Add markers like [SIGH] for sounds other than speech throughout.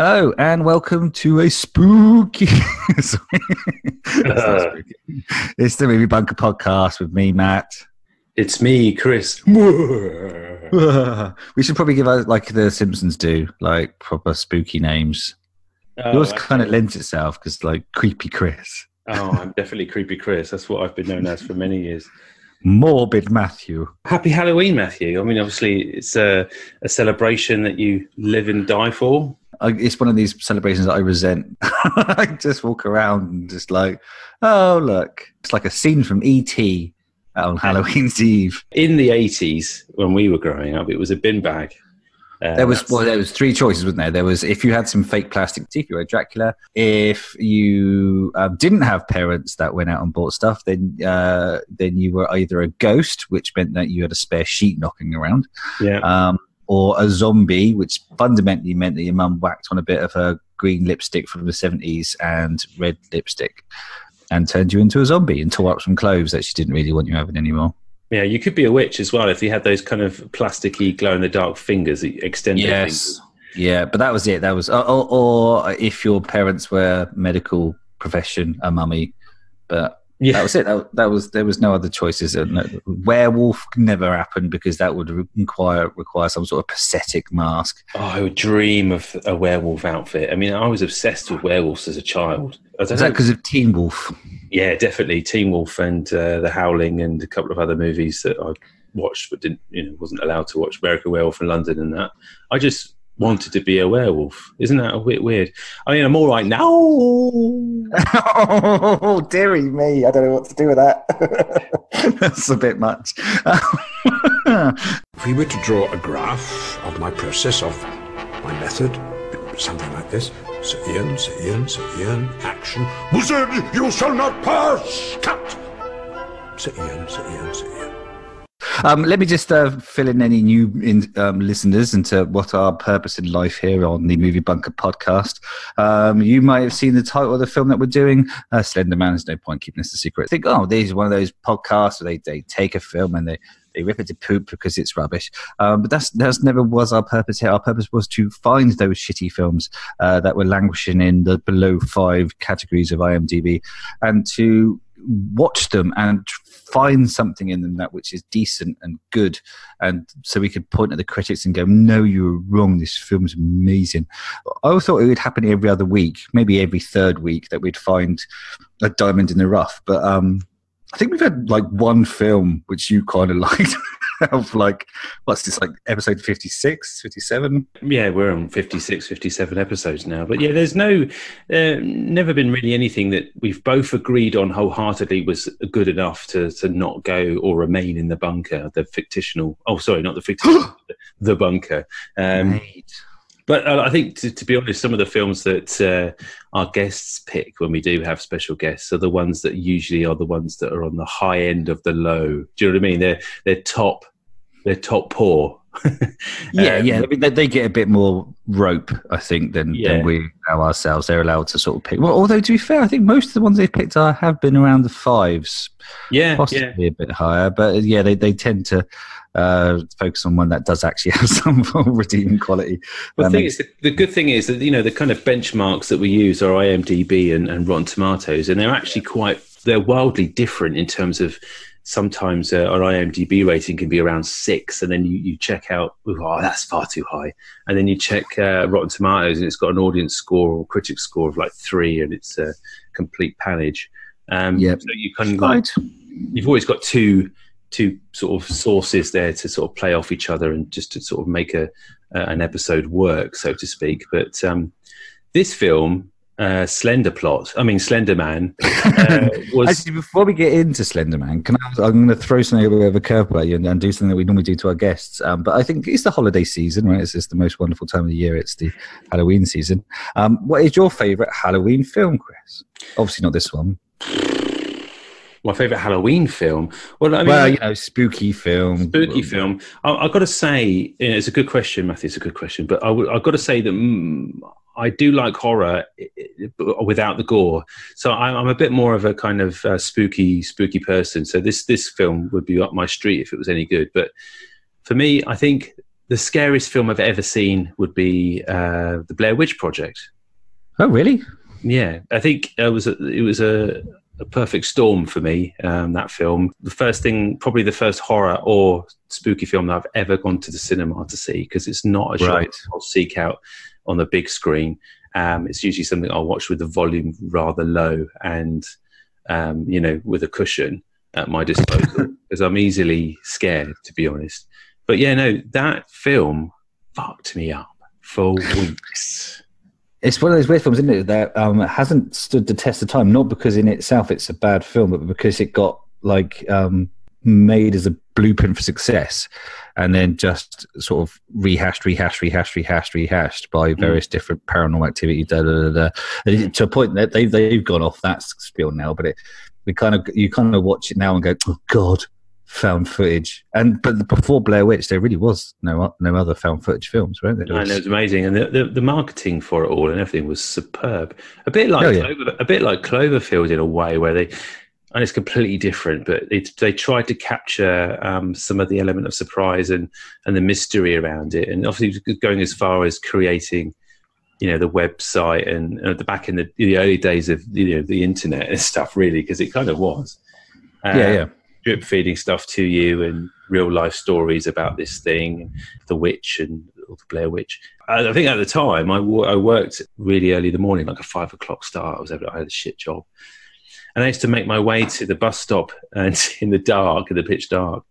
Hello and welcome to a spooky. [LAUGHS] It's uh. spooky. It's the Movie Bunker podcast with me, Matt. It's me, Chris. [LAUGHS] we should probably give out like the Simpsons do, like proper spooky names. Oh, Yours actually- kind of lends itself because like creepy Chris, oh, I'm definitely creepy Chris. That's what I've been known as for many years. Morbid Matthew. Happy Halloween, Matthew. I mean, obviously, it's a, a celebration that you live and die for. I, it's one of these celebrations that I resent. [LAUGHS] I just walk around and just like, oh look, it's like a scene from E.T. on Halloween's Eve. In the 80s, when we were growing up, it was a bin bag. Uh, There was well, there was three choices, wasn't there? There was if you had some fake plastic teeth, you were Dracula. If you um, didn't have parents that went out and bought stuff, then uh, then you were either a ghost, which meant that you had a spare sheet knocking around, yeah. um, or a zombie, which fundamentally meant that your mum whacked on a bit of her green lipstick from the seventies and red lipstick, and turned you into a zombie and tore up some clothes that she didn't really want you having anymore. Yeah, you could be a witch as well if you had those kind of plasticky glow in the dark fingers, that extended fingers. Yeah, but that was it. That was, or, or, or if your parents were medical profession, a mummy. But Yeah. that was it. That, that was there was no other choices. And no- werewolf never happened because that would require require some sort of prosthetic mask. Oh, I would dream of a werewolf outfit. I mean, I was obsessed with werewolves as a child. I Is that because of Teen Wolf? Yeah, definitely Teen Wolf and uh, The Howling and a couple of other movies that I watched but didn't, you know, wasn't allowed to watch. American Werewolf in London and that. I just wanted to be a werewolf. Isn't that a bit weird? I mean, I'm all right now. [LAUGHS] oh, dearie me! I don't know what to do with that. [LAUGHS] That's a bit much. If we were to draw a graph of my process, of my method, something like this Sir Ian, Sir Ian, Sir Ian, action. Wizard, you shall not pass! Cut! Sir Ian, Sir Ian, Sir Ian. Um, let me just uh, fill in any new in, um, listeners into what our purpose in life here on the Movie Bunker podcast. Um, you might have seen the title of the film that we're doing, uh, Slender Man. There's no point keeping this a secret. Think, oh, this is one of those podcasts where they, they take a film and they, they rip it to poop because it's rubbish. Um, but that's that's never was our purpose here. Our purpose was to find those shitty films uh, that were languishing in the below five categories of IMDb and to watch them and find something in them that which is decent and good and so we could point at the critics and go no you were wrong this film's amazing i thought it would happen every other week maybe every third week that we'd find a diamond in the rough but um i think we've had like one film which you kind of [LAUGHS] liked of like what's this like episode 56 57 Yeah, we're on 56, 57 episodes now. But yeah, there's no, uh, never been really anything that we've both agreed on wholeheartedly was good enough to, to not go or remain in the bunker, the fictional, oh, sorry, not the fictional, [GASPS] the bunker. Um, Mate. But uh, I think, to, to be honest, some of the films that uh, our guests pick when we do have special guests are the ones that usually are the ones that are on the high end of the low. Do you know what I mean? They're they're top, they're top poor. [LAUGHS] Yeah, Um, yeah. I mean, they, they get a bit more rope, I think, than, Yeah. than we allow ourselves. They're allowed to sort of pick. Well, although to be fair, I think most of the ones they've picked are have been around the fives, yeah, yeah. possibly a bit higher. But uh, yeah, they, they tend to uh, focus on one that does actually [LAUGHS] have some redeeming quality. Well, the, thing makes- is, the, the good thing is that you know the kind of benchmarks that we use are IMDb and, and Rotten Tomatoes, and they're actually quite they're wildly different in terms of sometimes uh, our IMDb rating can be around six, and then you, you check out oh that's far too high, and then you check uh, Rotten Tomatoes and it's got an audience score or critic score of like three, and it's a complete pannage. Um, Yep. So you kind of like you've always got two two sort of sources there to sort of play off each other and just to sort of make a uh, an episode work, so to speak. But um, this film, uh, Slender Plot, I mean Slender Man, [LAUGHS] uh, was Actually, before we get into Slender Man, can I, I'm going to throw something a bit of a curveball at you and, and do something that we normally do to our guests. Um, but I think it's the holiday season, right? It's, it's the most wonderful time of the year. It's the Halloween season. Um, what is your favourite Halloween film, Chris? Obviously, not this one. My favorite Halloween film. Well, I mean, well, you know, spooky film. spooky film. I, I've got to say, you know, it's a good question, Matthew. It's a good question, but I w- I've got to say that mm, I do like horror i- i- without the gore. So I'm, I'm a bit more of a kind of uh, spooky, spooky person. So this this film would be up my street if it was any good. But for me, I think the scariest film I've ever seen would be uh, the Blair Witch Project. Oh, really? Yeah, I think it was a, it was a, a perfect storm for me. Um, that film, the first thing, probably the first horror or spooky film that I've ever gone to the cinema to see because it's not a Right. I'll seek out on the big screen. Um, it's usually something I'll watch with the volume rather low and um, you know with a cushion at my disposal [LAUGHS] because I'm easily scared to be honest. But yeah, no, that film fucked me up for [LAUGHS] weeks. It's one of those weird films, isn't it, that um, hasn't stood the test of time, not because in itself it's a bad film, but because it got like um, made as a blueprint for success and then just sort of rehashed, rehashed, rehashed, rehashed, rehashed by various different paranormal activity, da, da, da, da. To a point that they, they've gone off that spiel now, but it, we kind of, you kind of watch it now and go, oh God, found footage. And, but before Blair Witch, there really was no, no other found footage films, right? There I was- know it was amazing, and the, the, the marketing for it all and everything was superb. A bit like Oh, yeah. Clover, a bit like Cloverfield in a way, where they and it's completely different, but they they tried to capture um, some of the element of surprise and and the mystery around it, and obviously going as far as creating. You know the website and uh, the back in the, the early days of you know the internet and [LAUGHS] stuff, really, because it kind of was. Uh, yeah, yeah. Drip feeding stuff to you and real life stories about this thing, the witch and the Blair Witch. I think at the time I I worked really early in the morning, like a five o'clock start. I was able, I had a shit job, and I used to make my way to the bus stop and [LAUGHS] in the dark, in the pitch dark,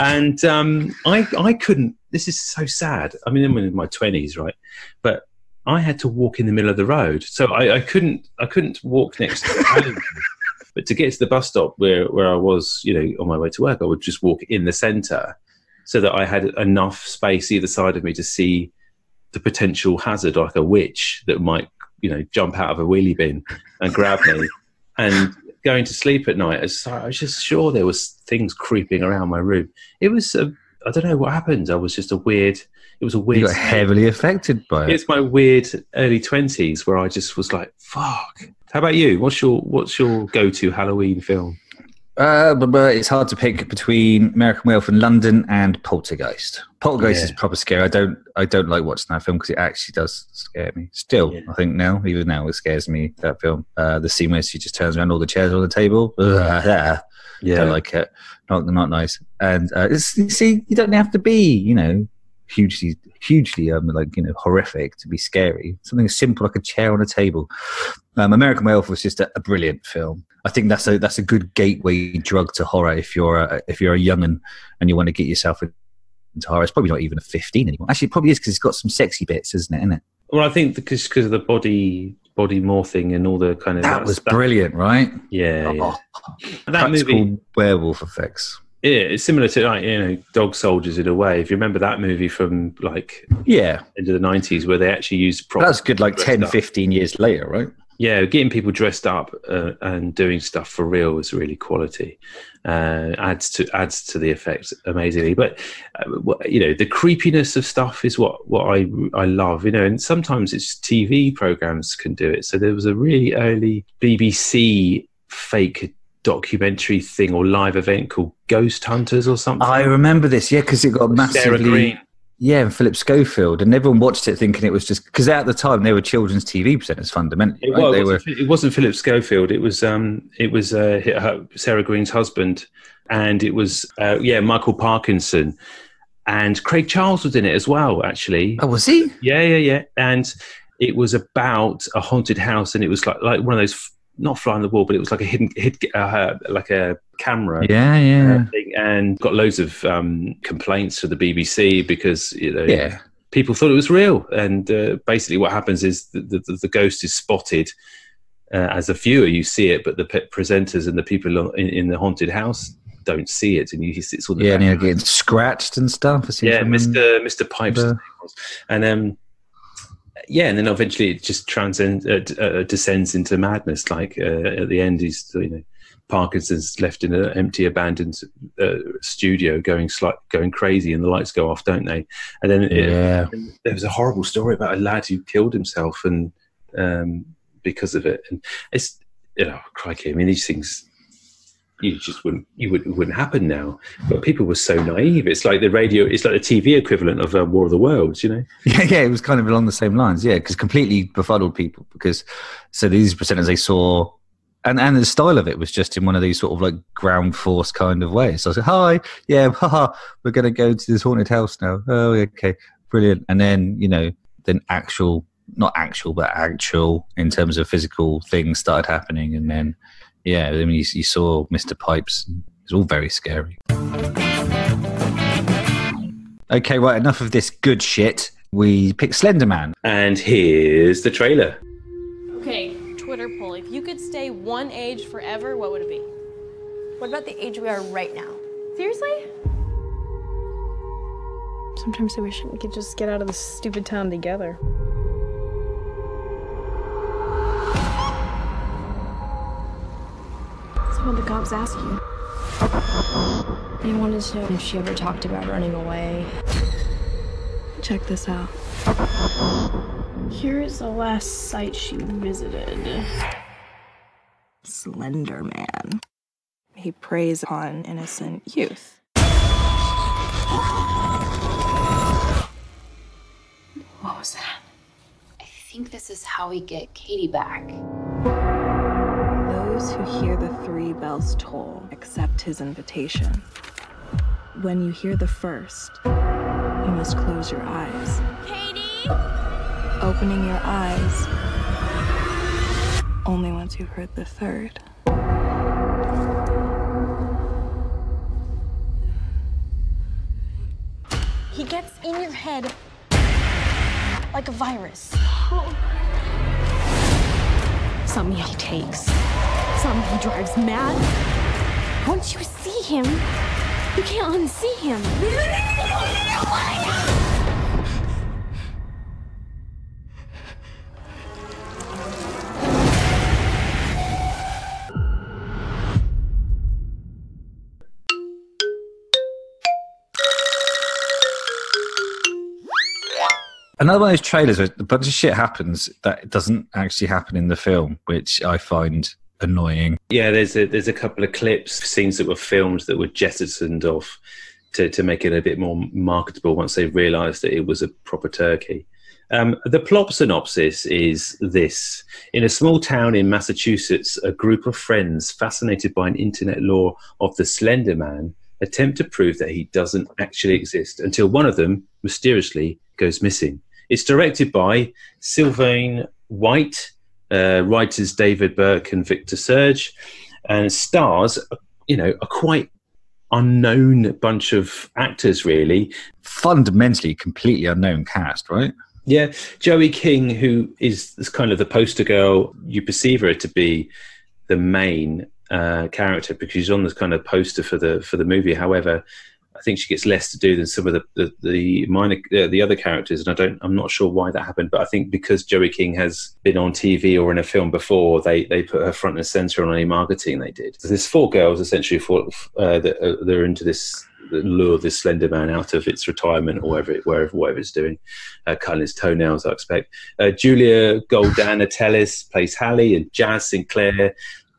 and um, I I couldn't. This is so sad. I mean, I'm in my twenties, right? But I had to walk in the middle of the road, so I, I couldn't I couldn't walk next to. [LAUGHS] But to get to the bus stop where, where I was, you know, on my way to work, I would just walk in the centre so that I had enough space either side of me to see the potential hazard, like a witch that might, you know, jump out of a wheelie bin and grab me. [LAUGHS] and going to sleep at night, I was, I was just sure there was things creeping around my room. It was, I don't know what happened. I was just a weird. It was a weird. You got heavily affected by it. It's my weird early twenties where I just was like, "Fuck." How about you? What's your What's your go to Halloween film? Uh, but, but it's hard to pick between American Werewolf in London and Poltergeist. Poltergeist Yeah. is proper scary. I don't, I don't like watching that film because it actually does scare me. Still, Yeah. I think now, even now, it scares me. That film, uh, the scene where she just turns around all the chairs on the table. Ugh, [LAUGHS] don't like it. Not, not nice. And uh, it's, you see, you don't have to be, you know, hugely, hugely, um, like you know, horrific to be scary. Something as simple like a chair on a table. Um, American Werewolf was just a, a brilliant film. I think that's a that's a good gateway drug to horror if you're a, if you're a young'un and you want to get yourself into horror. It's probably not even a 15 anymore. Actually, it probably is because it's got some sexy bits, isn't it? Isn't it? Well, I think because because of the body body morphing and all the kind of That was brilliant, right? Yeah, yeah. Oh, that practical movie. werewolf effects. Yeah, it's similar to like you know Dog Soldiers in a way. If you remember that movie from like Yeah, into the nineties, where they actually used props. that's good. Like dressed 10, up. 15 years later, right? yeah, getting people dressed up uh, and doing stuff for real was really quality. Uh, adds to adds to the effect amazingly. But uh, you know, the creepiness of stuff is what what I I love. You know, and sometimes it's TV programs can do it. So there was a really early BBC fake documentary thing or live event called Ghost Hunters or something. I remember this, yeah, because it got Sarah massively. Greene. Yeah, and Philip Schofield, and everyone watched it thinking it was just because at the time they were children's TV presenters fundamentally. It, right? was, they it, were wasn't, it wasn't Philip Schofield. It was um, it was uh, her- Sarah Greene's husband, and it was uh, yeah Michael Parkinson, and Craig Charles was in it as well. Actually, Oh, was he? yeah, yeah, yeah. And it was about a haunted house, and it was like like one of those not fly on the wall, but it was like a hidden, hid, uh, like a camera. Yeah, yeah, uh, thing, and got loads of um, complaints to the BBC because you know yeah. people thought it was real. And uh, basically, what happens is the, the, the ghost is spotted uh, as a viewer. You see it, but the presenters and the people in, in the haunted house don't see it, and you see it's all the Yeah, and you're getting scratched and stuff. Yeah. Mr. Mr. Pipes, the- his name was. and um, yeah, and then eventually it just transcends, uh, uh, descends into madness. Like uh, at the end, he's you know Parkinson's left in an empty, abandoned uh, studio, going slight, going crazy, and the lights go off, don't they? And then it, Yeah, and there was a horrible story about a lad who killed himself and um, because of it. And it's you know, crikey. I mean, these things you just wouldn't you would, it wouldn't happen now. But people were so naive. It's like the radio. It's like the TV equivalent of uh, War of the Worlds. You know. [LAUGHS] Yeah, yeah, it was kind of along the same lines. Yeah, because completely befuddled people. Because so these presenters they saw, and and the style of it was just in one of these sort of like ground force kind of ways. So I said, "Hi, yeah, [LAUGHS] haha, we're going to go to this haunted house now." Oh, okay, brilliant. And then you know, then actual, not actual, but actual in terms of physical things started happening, and then yeah, I mean, you, you saw Mr. Pipes. It's all very scary. Okay, right, enough of this good shit. We pick Slenderman. And here's the trailer. Okay, Twitter poll. If you could stay one age forever, what would it be? What about the age we are right now? Seriously? Sometimes I wish we could just get out of this stupid town together. So what the cops ask you? They wanted to know if she ever talked about running away. Check this out. Here is the last site she visited. Slender Man. He preys on innocent youth. What was that? I think this is how we get Katie back. Those who hear the three bells toll accept his invitation. When you hear the first, you must close your eyes. Katie! Opening your eyes only once you've heard the third. He gets in your head like a virus. Something he takes, some he drives mad. Once you see him, you can't unsee him. Another one of those trailers where a bunch of shit happens that doesn't actually happen in the film, which I find annoying. Yeah, there's a there's a couple of clips, scenes that were filmed that were jettisoned off to, to make it a bit more marketable once they realised that it was a proper turkey. Um, the plot synopsis is this: In a small town in Massachusetts, a group of friends fascinated by an internet lore of the Slender Man attempt to prove that he doesn't actually exist until one of them mysteriously goes missing. It's directed by Sylvain White, uh, writers David Birke and Victor Surge, and stars, you know, a quite unknown bunch of actors, really. Fundamentally, completely unknown cast, right? Yeah, Joey King, who is, kind of the poster girl, you perceive her to be the main uh, character because she's on this kind of poster for the for the movie. However, think she gets less to do than some of the the, the minor uh, the other characters, and I don't I'm not sure why that happened. But I think because Joey King has been on TV or in a film before, they they put her front and center on any marketing they did. So there's four girls essentially for uh, that uh, they're into this lure this slender man out of its retirement or wherever it, wherever whatever it's doing, uh, cutting his toenails. I expect. Uh, Julia Goldani Telles plays Hallie, and Jaz Sinclair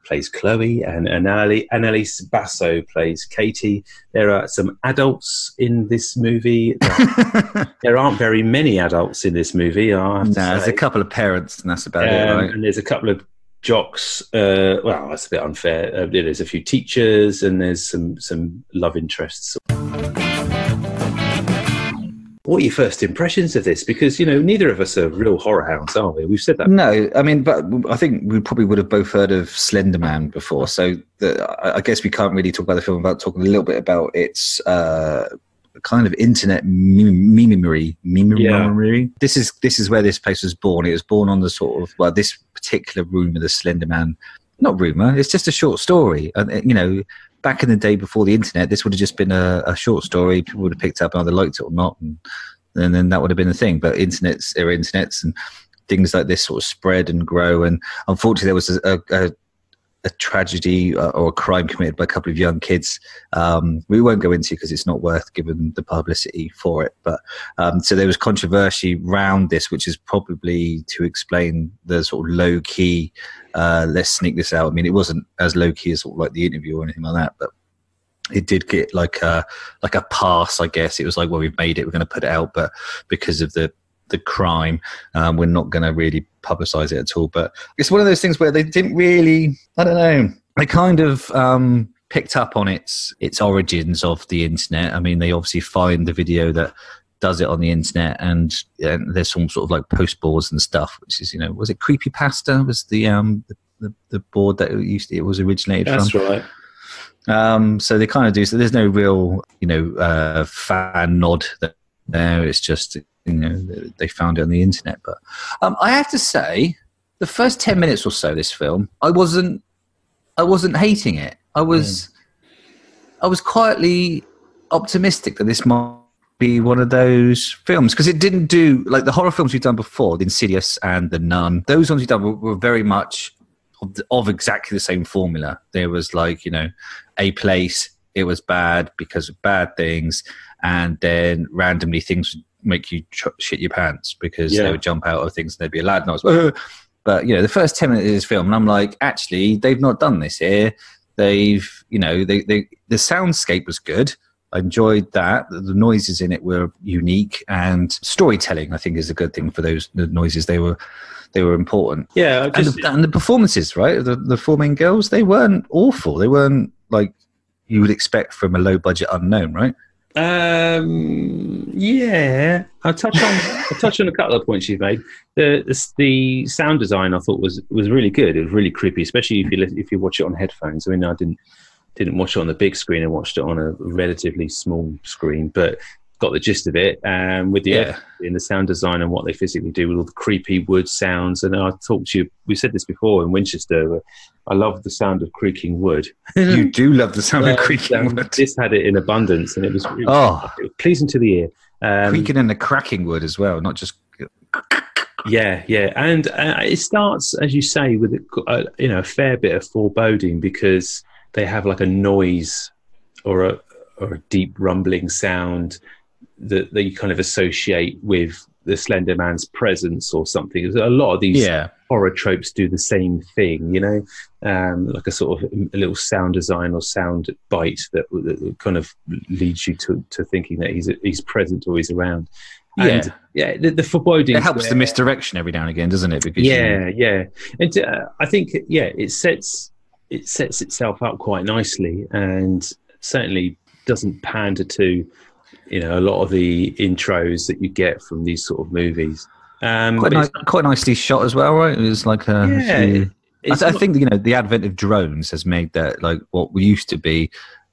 plays Chloe, and Annalise, Basso plays Katie. There are some adults in this movie. [LAUGHS] there aren't very many adults in this movie. I have No, there's a couple of parents, and that's about it, Um, right? And there's a couple of jocks. Uh, well, that's a bit unfair. Uh, there's a few teachers, and there's some some love interests. What are your first impressions of this? Because you know, neither of us are real horror hounds, are we? We've said that. No, I mean, but I think we probably would have both heard of Slender Man before. So the, I guess we can't really talk about the film without talking a little bit about its uh, kind of internet mem- memery. Memery. This is this is where this place was born. It was born on the sort of well, this particular rumor, the Slender Man. Not rumor. It's just a short story, and you know. Back in the day before the internet, this would have just been a, a short story. People would have picked up and either liked it or not, and, and then that would have been the thing. But internets are internets, and things like this sort of spread and grow. And unfortunately, there was a, a, a tragedy uh, or a crime committed by a couple of young kids. Um, we won't go into because it's not worth given the publicity for it. But um, so there was controversy around this, which is probably to explain the sort of low key. Uh, let's sneak this out. I mean, it wasn't as low key as like the interview or anything like that, but it did get like a like a pass, I guess. It was like, well, we've made it, we're going to put it out, but because of the the crime, um, we're not going to really publicize it at all. But it's one of those things where they didn't really, I don't know, they kind of um, picked up on its its origins of the internet. I mean, they obviously find the video that does it on the internet, and, and there's some sort of like post boards and stuff, which is you know, was it creepypasta? Was the um the, the, the board that it used to, it was originated That's from? That's right. Um, so they kind of do. So there's no real, you know, uh, fan nod there. It's just, you know, they found it on the internet. But um, I have to say, the first ten minutes or so of this film, I wasn't, I wasn't hating it. I was, I was quietly optimistic that this might be one of those films because it didn't do like the horror films we've done before, The Insidious and The Nun. Those ones we've done were, were very much of, the, of exactly the same formula. There was like you know a place it was bad because of bad things, and then randomly things would make you ch- shit your pants because Yeah. they would jump out of things and there'd be a lad noise. [LAUGHS] But you know, the first ten minutes of this film, and I'm like, actually, they've not done this here. They've, you know, they, they the soundscape was good. I enjoyed that. The noises in it were unique, and storytelling, I think, is a good thing for those the noises. They were, they were important. Yeah, I And the, and the performances, right? The, the four main girls, they weren't awful. They weren't like you would expect from a low budget unknown, right? Um, yeah, I'll touch on I'll touch on a couple of points you've made. The, the the sound design I thought was was really good. It was really creepy, especially if you if you watch it on headphones. I mean, I didn't didn't watch it on the big screen. I watched it on a relatively small screen, but got the gist of it. Um, with the Yeah. in the sound design and what they physically do with all the creepy wood sounds. And I talked to you. We said this before in Winchester. I love the sound of creaking wood. [LAUGHS] you [LAUGHS] do love the sound of Uh, creaking um, wood. This had it in abundance, and it was, it was, Oh. it was pleasing to the ear. Um, creaking and the cracking wood as well, not just. yeah, yeah, and uh, it starts, as you say, with a, you know a fair bit of foreboding because they have like a noise or a or a deep rumbling sound that, that you kind of associate with the Slender Man's presence or something. A lot of these Yeah. horror tropes do the same thing, you know, um, like a sort of a little sound design or sound bite that, that kind of leads you to, to thinking that he's he's present or he's around. And, Yeah. yeah. The, the foreboding It helps the misdirection every now and again, doesn't it? Because you- yeah, yeah, and uh, I think yeah, it sets it sets itself up quite nicely, and certainly doesn't pander to you know a lot of the intros that you get from these sort of movies. Um, quite, quite nicely shot as well, right? It was like a. Yeah, few- I, th- I think you know the advent of drones has made that like what we used to be,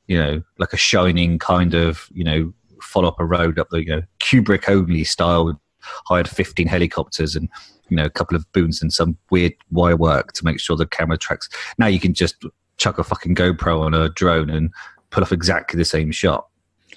you know, like a shining kind of you know follow up a road up the you know Kubrick only style. Hired fifteen helicopters and you know a couple of booms and some weird wire work to make sure the camera tracks. Now you can just chuck a fucking GoPro on a drone and pull off exactly the same shot.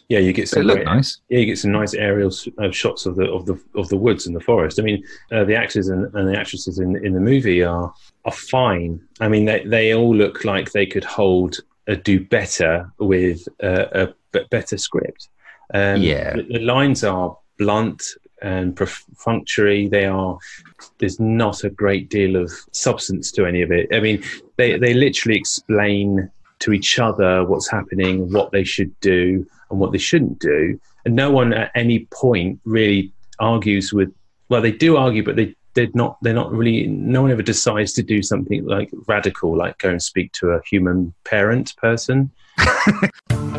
yeah, you get some great- nice. Yeah, you get some nice aerial uh, shots of the of the of the woods and the forest. I mean, uh, the actors and, and the actresses in in the movie are are fine. I mean, they they all look like they could hold a do better with a, a b- better script. Um, Yeah. the, the lines are blunt and perfunctory. They are. There's not a great deal of substance to any of it. I mean, they they literally explain to each other what's happening, what they should do, and what they shouldn't do, and no one at any point really argues with. Well, they do argue, but they they're not they're not really. No one ever decides to do something like radical, like go and speak to a human parent person. [LAUGHS]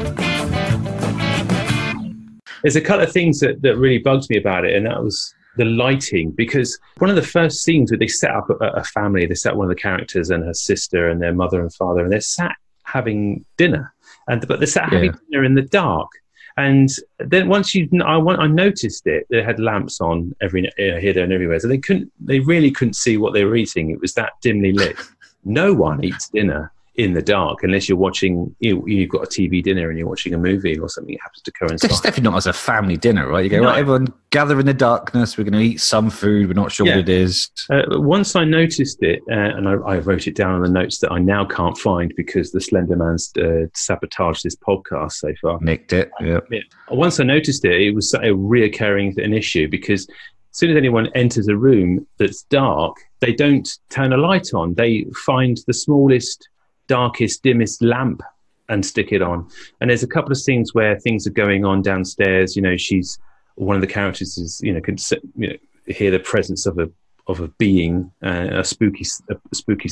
There's a couple of things that, that really bugged me about it, and that was the lighting. Because one of the first scenes where they set up a, a family, they set up one of the characters and her sister and their mother and father, and they're sat having dinner, and but they're sat having Yeah. dinner in the dark. And then once you, I, want, I noticed it. They had lamps on every uh, here, there, and everywhere, so they couldn't. They really couldn't see what they were eating. It was that dimly lit. No one eats dinner in the dark unless you're watching you, you've got a TV dinner and you're watching a movie or something that happens to coincide. It's definitely not as a family dinner, right? You go, No. right, everyone gather in the darkness. We're going to eat some food. We're not sure Yeah. what it is. Uh, once I noticed it, uh, and I, I wrote it down on the notes that I now can't find because the Slender Man's uh, sabotaged this podcast so far. Nicked it. Yeah. Yeah. Once I noticed it, it was a reoccurring an issue because as soon as anyone enters a room that's dark, they don't turn a light on. They find the smallest, darkest, dimmest lamp and stick it on. And there's a couple of scenes where things are going on downstairs. You know, she's one of the characters is you know can you know hear the presence of a of a being, uh, a spooky a spooky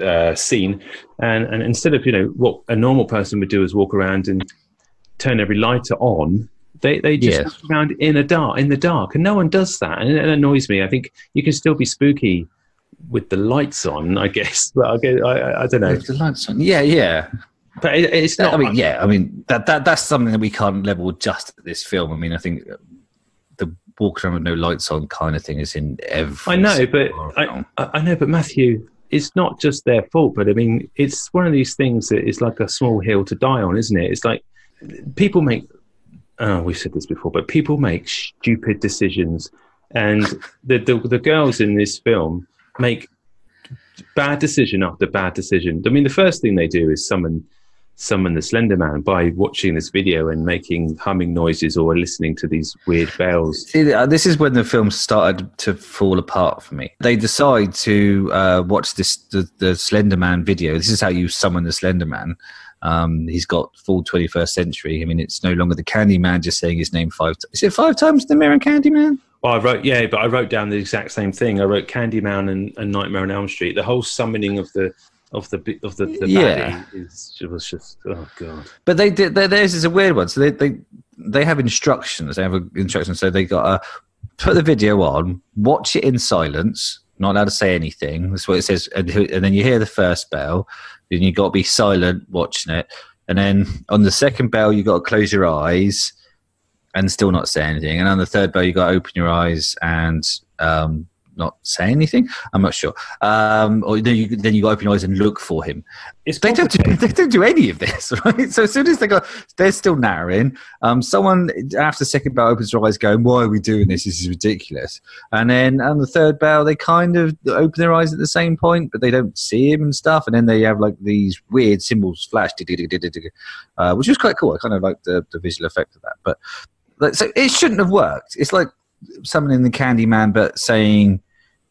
uh, scene, and and instead of you know what a normal person would do is walk around and turn every lighter on. They they just Yeah. walk around in a dark in the dark, and no one does that, and it annoys me. I think you can still be spooky with the lights on, I guess. [LAUGHS] But I, get- I, I, don't know. With the lights on. Yeah, yeah. But it, it's not. I mean, yeah. I mean, that, that that's something that we can't level just at this film. I mean, I think uh, the walk around with no lights on kind of thing is in every. I know, but I. I I know, but Matthew, it's not just their fault. But I mean, it's one of these things that is like a small hill to die on, isn't it? It's like people make. Oh, we've said this before, but people make stupid decisions, and the the, the girls in this film make bad decision after bad decision. I mean, the first thing they do is summon summon the Slender Man by watching this video and making humming noises or listening to these weird bells. Uh, this is when the film started to fall apart for me. They decide to uh, watch this the, the Slender Man video. This is how you summon the Slender Man. Um, he's got full 21st century. I mean, it's no longer the Candy Man just saying his name five times. Is it five times the Mirror Candy Man? Well, I wrote, yeah, but I wrote down the exact same thing. I wrote Candyman and, and Nightmare on Elm Street. The whole summoning of the of the of the, the Yeah. is, it was just oh god. But they did. They, theirs is a weird one. So they they they have instructions. They have instructions. So they got to put the video on, watch it in silence, not allowed to say anything. That's what it says. And, and then you hear the first bell. Then you got to be silent watching it. And then on the second bell, you got to close your eyes and still not say anything. And on the third bell, you got to open your eyes and um, not say anything. I'm not sure. Um, or then you then you got to open your eyes and look for him. It's They don't do they don't do any of this, [LAUGHS] right? So as soon as they go, they're still narrowing. Um, someone after the second bell opens their eyes, going, "Why are we doing this? This is ridiculous." And then on the third bell, they kind of open their eyes at the same point, but they don't see him and stuff. And then they have like these weird symbols flash, uh, which was quite cool. I kind of like the, the visual effect of that. But like, so it shouldn't have worked. It's like summoning the Candy Man, but saying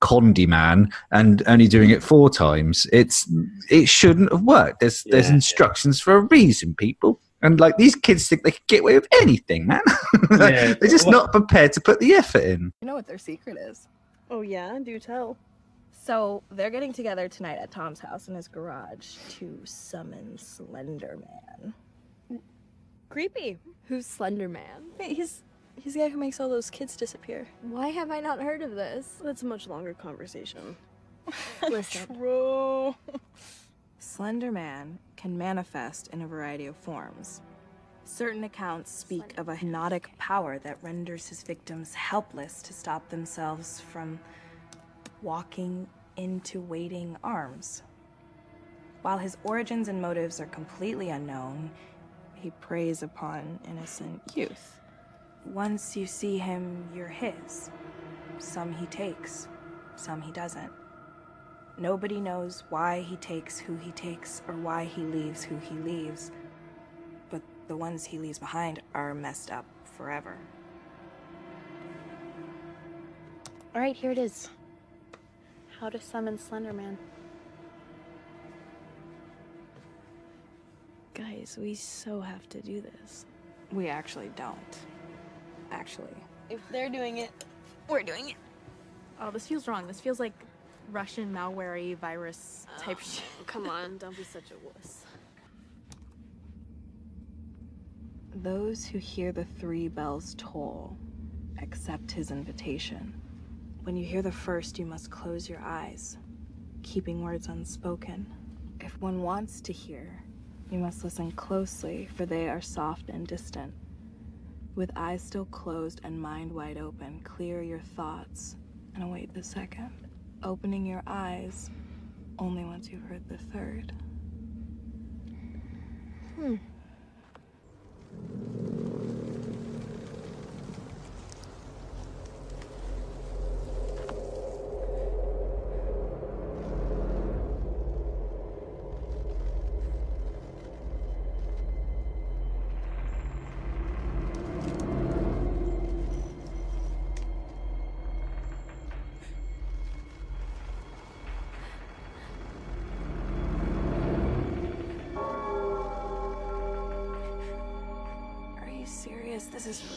Condi Man and only doing it four times. It's it shouldn't have worked. There's there's Yeah. instructions for a reason, people. And like these kids think they can get away with anything, man. [LAUGHS] Yeah, They're just well- not prepared to put the effort in. You know what their secret is? Oh yeah, do tell. So they're getting together tonight at Tom's house in his garage to summon Slender Man. Creepy. Who's Slender Man? Wait, he's he's the guy who makes all those kids disappear. Why have I not heard of this? That's a much longer conversation. [LAUGHS] Listen. True. Slender Man can manifest in a variety of forms. Certain accounts speak of a hypnotic power that renders his victims helpless to stop themselves from walking into waiting arms. While his origins and motives are completely unknown, he preys upon innocent youth. Once you see him, you're his. Some he takes, some he doesn't. Nobody knows why he takes who he takes or why he leaves who he leaves. But the ones he leaves behind are messed up forever. All right, here it is. How to summon Slender Guys, we so have to do this. We actually don't. Actually. If they're doing it, we're doing it. Oh, this feels wrong. This feels like Russian malware virus type oh, shit. Come on, [LAUGHS] don't be such a wuss. Those who hear the three bells toll accept his invitation. When you hear the first, you must close your eyes, keeping words unspoken. If one wants to hear, you must listen closely, for they are soft and distant. With eyes still closed and mind wide open, clear your thoughts and await the second, opening your eyes only once you've heard the third. Hmm. This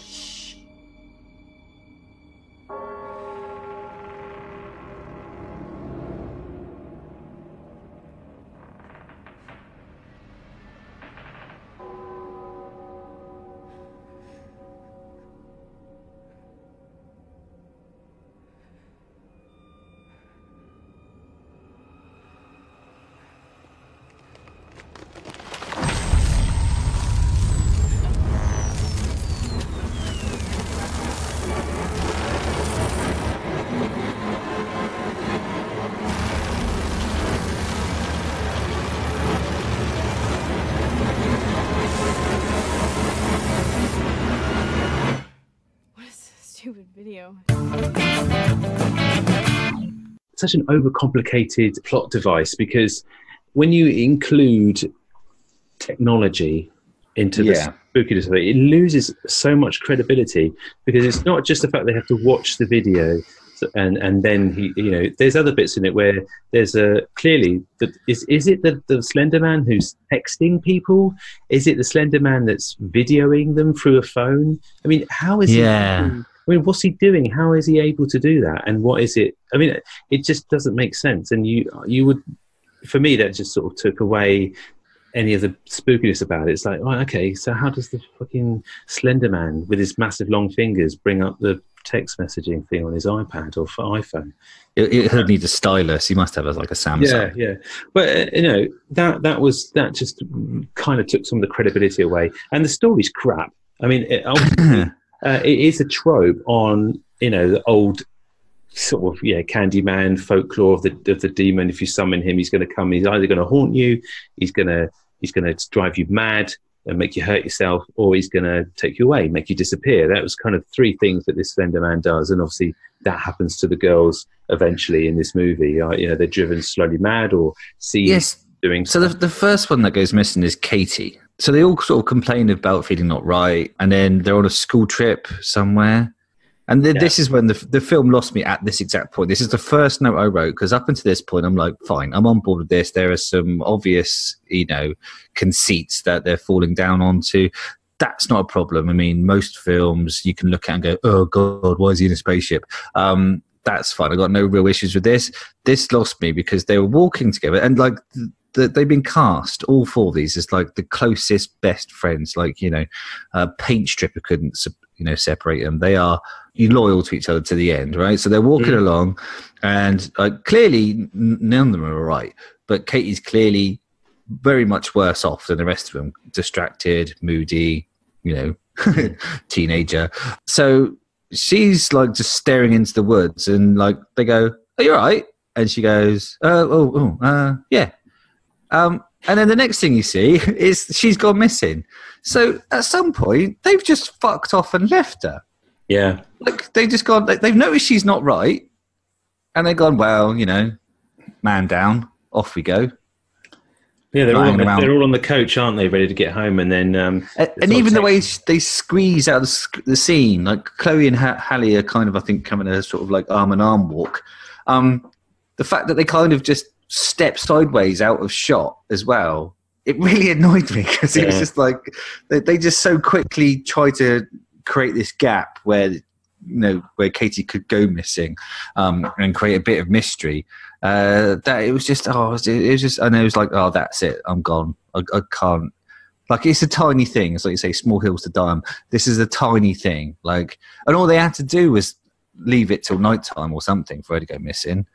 such an overcomplicated plot device because when you include technology into Yeah. the spookiness of it, it loses so much credibility because it's not just the fact they have to watch the video and and then he you know there's other bits in it where there's a clearly that is is it the, the slender man who's texting people is it the slender man that's videoing them through a phone i mean how is Yeah. he I mean, what's he doing? How is he able to do that? And what is it? I mean, it just doesn't make sense. And you, you would, for me, that just sort of took away any of the spookiness about it. It's like, okay, so how does the fucking Slender Man with his massive long fingers bring up the text messaging thing on his iPad or for iPhone? It, it, he'll need a stylus. He must have a, like a Samsung. Yeah, yeah. But uh, you know that that was that just kind of took some of the credibility away. And the story's crap. I mean, it, [LAUGHS] ultimately, uh, it is a trope on you know the old sort of yeah Candyman folklore of the of the demon. If you summon him, he's going to come. He's either going to haunt you, he's going to he's going to drive you mad and make you hurt yourself, or he's going to take you away, make you disappear. That was kind of three things that this Slender Man does, and obviously that happens to the girls eventually in this movie. Uh, you know, they're driven slowly mad or see Yes. doing So the, the first one that goes missing is Katie. So they all sort of complain about feeling not right, and then they're on a school trip somewhere. And then this is when the the film lost me at this exact point. This is the first note I wrote because up until this point, I'm like, fine, I'm on board with this. There are some obvious, you know, conceits that they're falling down onto. That's not a problem. I mean, most films you can look at and go, oh god, why is he in a spaceship? Um, that's fine. I got no real issues with this. This lost me because they were walking together and like th- th- they've been cast all four of these as like the closest best friends. Like you know, uh, paint stripper couldn't you know separate them. They are you loyal to each other to the end, right? So they're walking along, and uh, clearly none of them are right. But Katie's clearly very much worse off than the rest of them. Distracted, moody, you know, [LAUGHS] teenager. So she's like just staring into the woods, and like they go, "Are you all right?" And she goes, uh, "Oh, oh, uh, yeah." Um, and then the next thing you see [LAUGHS] is she's gone missing. So at some point, they've just fucked off and left her. Yeah. Like they've just gone. They've noticed she's not right, and they've gone. Well, you know, man down. Off we go. Yeah, they're all, on the, they're all on the coach, aren't they? Ready to get home, and then um, And, and even the way they squeeze out of the, sc- the scene, like Chloe and ha- Hallie are kind of, I think, coming a sort of like arm in arm walk. Um, the fact that they kind of just step sideways out of shot as well, it really [LAUGHS] annoyed me because it was just like they, they just so quickly try to create this gap where you know where Katie could go missing um, and create a bit of mystery. Uh, that it was just oh, it was, it was just and it was like oh, that's it, I'm gone. I, I can't like it's a tiny thing. It's like you say, small hills to die on. This is a tiny thing. Like, and all they had to do was leave it till night time or something for her to go missing.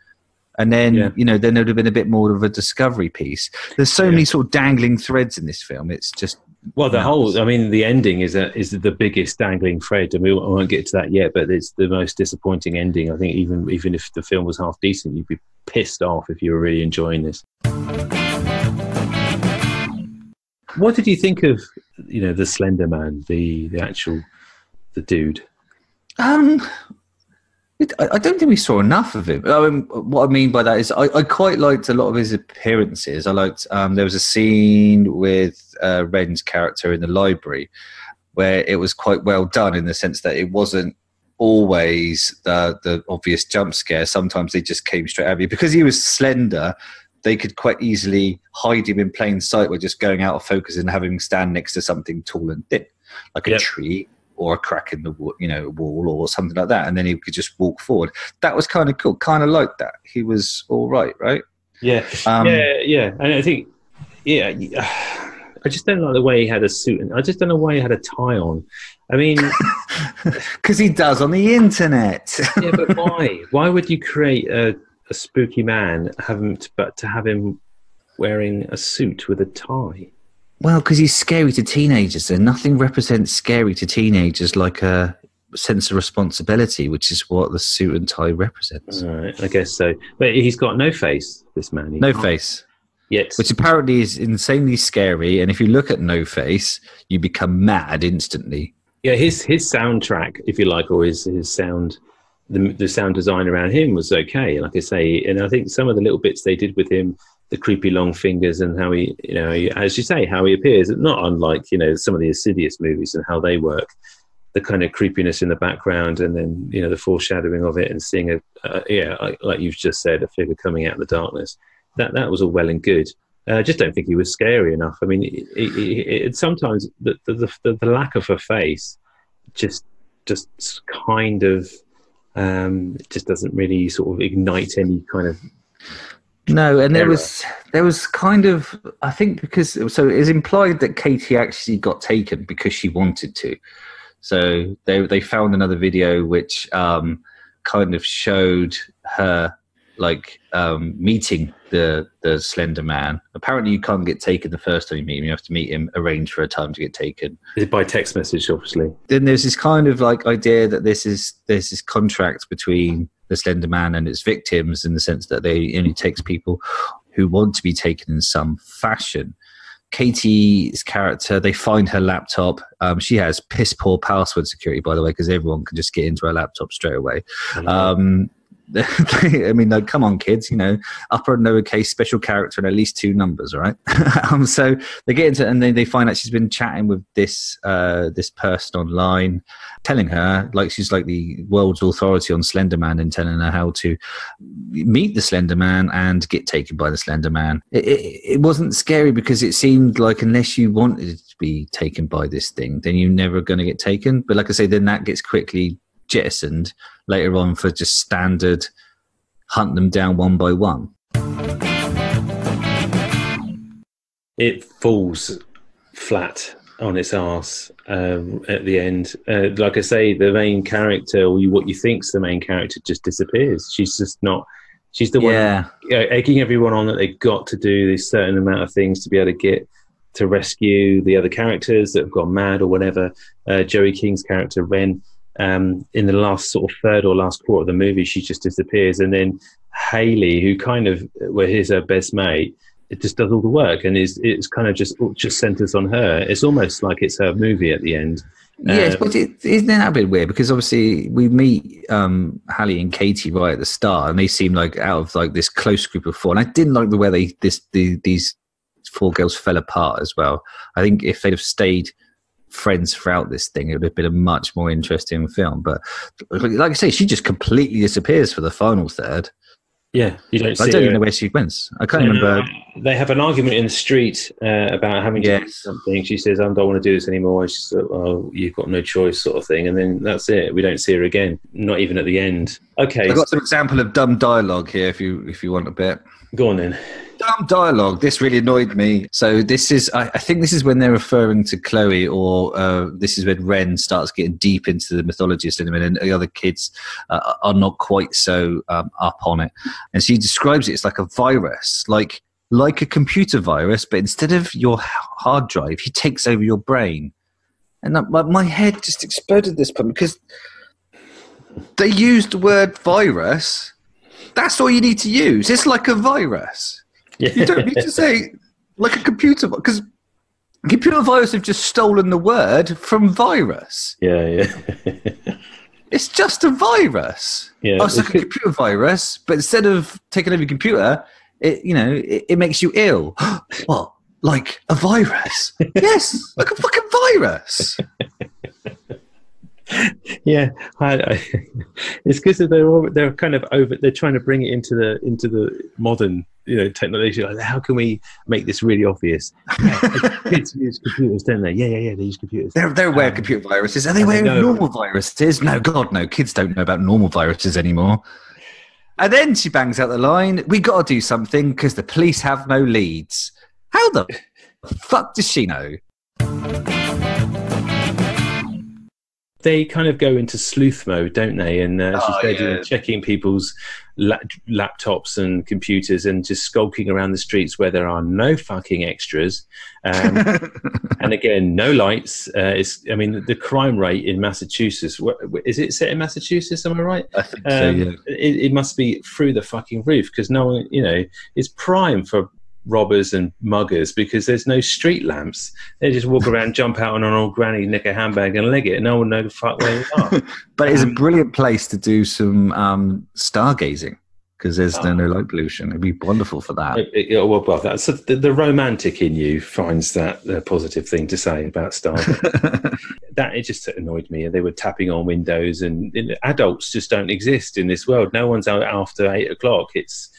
And then, Yeah. you know, then there'd have been a bit more of a discovery piece. There's so many sort of dangling threads in this film. It's just Well, the nuts. whole, I mean, the ending is a, is the biggest dangling thread, and we won't- get to that yet. But it's the most disappointing ending. I think even even if the film was half decent, you'd be pissed off if you were really enjoying this. What did you think of you know the Slender Man, the the actual the dude? Um, I, I don't think we saw enough of him. I mean, what I mean by that is, I, I quite liked a lot of his appearances. I liked. Um, there was a scene with uh, Wren's character in the library where it was quite well done in the sense that it wasn't always the the obvious jump scare. Sometimes they just came straight at you because he was slender. They could quite easily hide him in plain sight by just going out of focus and having him stand next to something tall and thin, like a tree or a crack in the wa- you know wall or something like that, and then he could just walk forward. That was kind of cool. Kind of like that. He was all right, right? Yeah, Um, yeah, yeah. And I think, yeah, [SIGHS] I just don't like the way he had a suit, and I just don't know why he had a tie on. I mean, [LAUGHS] Because he does on the internet. [LAUGHS] yeah, but why? Why would you create a, a spooky man, have him, but to have him wearing a suit with a tie? Well, because he's scary to teenagers, and nothing represents scary to teenagers like a sense of responsibility, which is what the suit and tie represents. Right, I guess so. But he's got no face. This man, He No can't- face, Yet, which apparently is insanely scary. And if you look at No Face, you become mad instantly. yeah, his his soundtrack, if you like, or his his sound, the the sound design around him was okay. Like I say, and I think some of the little bits they did with him, the creepy long fingers, and how he, you know, he, as you say, how he appears, not unlike you know some of the Insidious movies and how they work. The kind of creepiness in the background, and then you know the foreshadowing of it, and seeing a uh, yeah, like, you've just said, a figure coming out of the darkness. That that was all well and good. Uh, I just don't think he was scary enough. I mean, it, it, it, sometimes the, the the the lack of a face just just kind of um, just doesn't really sort of ignite any kind of No, and there Error. was there was kind of I think because so it's implied that Katie actually got taken because she wanted to. So they they found another video which um, kind of showed her like um, meeting the the Slender Man. Apparently, you can't get taken the first time you meet him. You have to meet him, arrange for a time to get taken. Is it by text message, obviously. Then there's this kind of like idea that this is there's this contract between the Slender Man and its victims in the sense that they only takes people who want to be taken in some fashion. Katie's character, they find her laptop. Um, she has piss poor password security, by the way, because everyone can just get into her laptop straight away. Um, [LAUGHS] I mean, come on, kids, you know, upper and lowercase special character and at least two numbers, all right? [LAUGHS] um, so they get into, and they, they find out she's been chatting with this uh, this person online, telling her like she's like the world's authority on Slender Man and telling her how to meet the Slender Man and get taken by the Slender Man. It, it, it wasn't scary because it seemed like unless you wanted to be taken by this thing, then you're never going to get taken. But like I say, then that gets quickly jettisoned later on for just standard hunt them down one by one. It falls flat on its ass um, at the end. Uh, like I say, the main character, or you, what you think's the main character, just disappears. She's just not. She's the Yeah. one uh, egging everyone on that they've got to do this certain amount of things to be able to get to rescue the other characters that have gone mad or whatever. Uh, Joey King's character Wren, um, in the last sort of third or last quarter of the movie, she just disappears, and then Hallie, who kind of he's her best mate, it just does all the work, and is it's kind of just just centers on her. It's almost like it's her movie at the end. Yes, Um, but it, isn't that a bit weird? Because obviously we meet um, Hallie and Katie right at the start, and they seem like out of like this close group of four. And I didn't like the way they this the, these four girls fell apart as well. I think if they'd have stayed friends throughout this thing, it would have been a much more interesting film. But like, I say, she just completely disappears for the final third. Yeah, you don't. I don't even know where she went. I can't No, remember. They have an argument in the street uh, about having to do something. She says, "I don't want to do this anymore." She's like, "Well, you've got no choice," sort of thing, and then that's it. We don't see her again. Not even at the end. Okay, I've got some example of dumb dialogue here, if you if you want a bit. go on then. Dumb dialogue. This really annoyed me. So this is, I, I think this is when they're referring to Chloe, or uh, this is when Wren starts getting deep into the mythology of Slender Man, and the other kids uh, are not quite so um, up on it. And she describes it as like a virus, like like a computer virus, but instead of your hard drive, he takes over your brain. And that, my, my head just exploded at this point because they used the word virus. That's all you need to use. It's like a virus. You don't need to say like a computer because Computer virus have just stolen the word from virus. Yeah, yeah. It's just a virus. Yeah, oh, it's like a computer virus, but instead of taking over your computer, it you know it, it makes you ill. [GASPS] what? Like a virus? [LAUGHS] yes, like a fucking virus. [LAUGHS] yeah, I, I, [LAUGHS] it's because they're all, they're kind of over. They're trying to bring it into the into the modern you know technology. Like, how can we make this really obvious? [LAUGHS] Kids use computers, don't they? Yeah, yeah, yeah. They use computers. They're they're aware of um, computer viruses. Are they aware of normal viruses? No, God, no. Kids don't know about normal viruses anymore. And then she bangs out the line: "We got to do something because the police have no leads." How the fuck does she know? They kind of go into sleuth mode, don't they? And uh, Oh, yeah. checking people's la- laptops and computers and just skulking around the streets where there are no fucking extras. Um, [LAUGHS] and again, no lights. Uh, it's, I mean, the crime rate in Massachusetts, is it set in Massachusetts? Am I right? I think so. Um, Yeah. it, it must be through the fucking roof because no one, you know, it's prime for robbers and muggers because there's no street lamps. They just walk around, jump out on an old granny, nick a handbag, and leg it, and no one knows the fuck where you are. [LAUGHS] But it's a Um, brilliant place to do some um, stargazing because there's no, Oh. no light pollution. It'd be wonderful for that. It- it- well, well, that's the, the romantic in you finds that a positive thing to say about Star. [LAUGHS] that it just annoyed me. They were tapping on windows, and, and adults just don't exist in this world. No one's out after eight o'clock. It's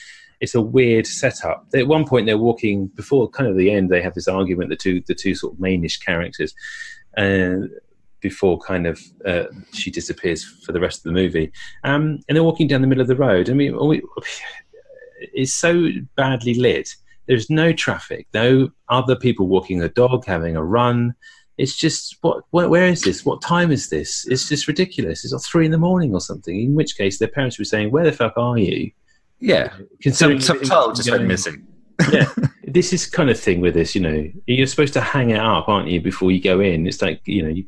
it's a weird setup. At one point, they're walking before kind of the end. They have this argument. The two the two sort of mainish characters, and before kind of uh, she disappears for the rest of the movie. Um, and they're walking down the middle of the road. I mean, it's so badly lit. There's no traffic, no other people walking a dog, having a run. It's just what, what? Where is this? What time is this? It's just ridiculous. It's like three in the morning or something. In which case, their parents be saying, "Where the fuck are you?" Yeah. Some, everything's just went missing. yeah, [LAUGHS] this is kind of thing with this. You know, you're supposed to hang it up, aren't you, before you go in? It's like you know, you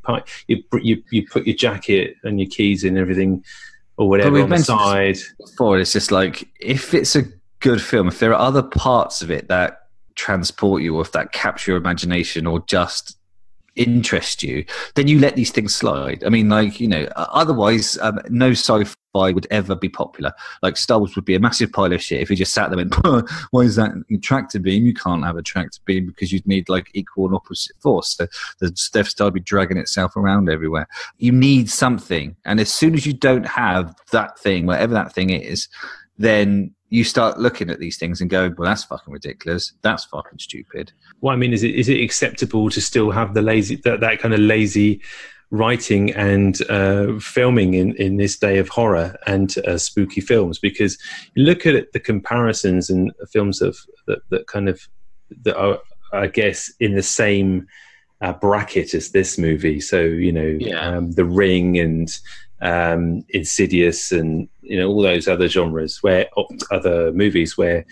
you put- you you put your jacket and your keys and everything or whatever we've on side. Before it's just like if it's a good film, if there are other parts of it that transport you, or if that capture your imagination, or just interest you, then you let these things slide. I mean, like you know, otherwise, um, no would ever be popular. Like Star Wars would be a massive pile of shit if you just sat and went, [LAUGHS] "Why is that tractor beam? You can't have a tractor beam because you'd need like equal and opposite force." So the Death Star would be dragging itself around everywhere. You need something, and as soon as you don't have that thing, whatever that thing is, then you start looking at these things and going, "Well, that's fucking ridiculous. That's fucking stupid." What I mean is, it is it acceptable to still have the lazy that, that kind of lazy writing and uh, filming in, in this day of horror and uh, spooky films? Because you look at the comparisons and films of that, that kind of that are, I guess, in the same uh, bracket as this movie. So you know, Yeah. um, The Ring and um, Insidious and you know all those other genres where other movies where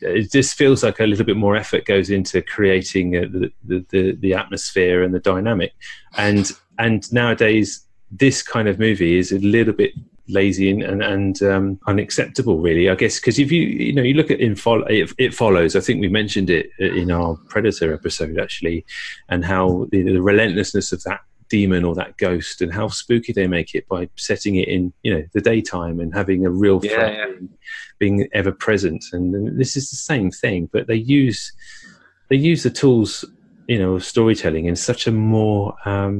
it just feels like a little bit more effort goes into creating uh, the, the, the the atmosphere and the dynamic. And and nowadays this kind of movie is a little bit lazy and and, and um, unacceptable really i guess because if you you know you look at in follow it, it follows i think we mentioned it in our predator episode actually and how the, the relentlessness of that demon or that ghost and how spooky they make it by setting it in you know the daytime and having a real Yeah, threat yeah. being- being ever present and then this is the same thing but they use they use the tools you know of storytelling in such a more um